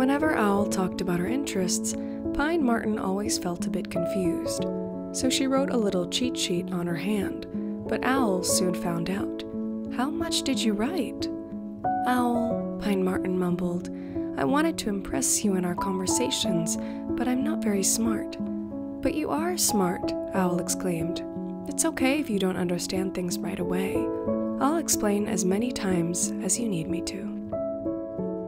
Whenever Owl talked about her interests, Pine Marten always felt a bit confused. So she wrote a little cheat sheet on her hand, but Owl soon found out. How much did you write? Owl, Pine Marten mumbled. I wanted to impress you in our conversations, but I'm not very smart. But you are smart, Owl exclaimed. It's okay if you don't understand things right away. I'll explain as many times as you need me to.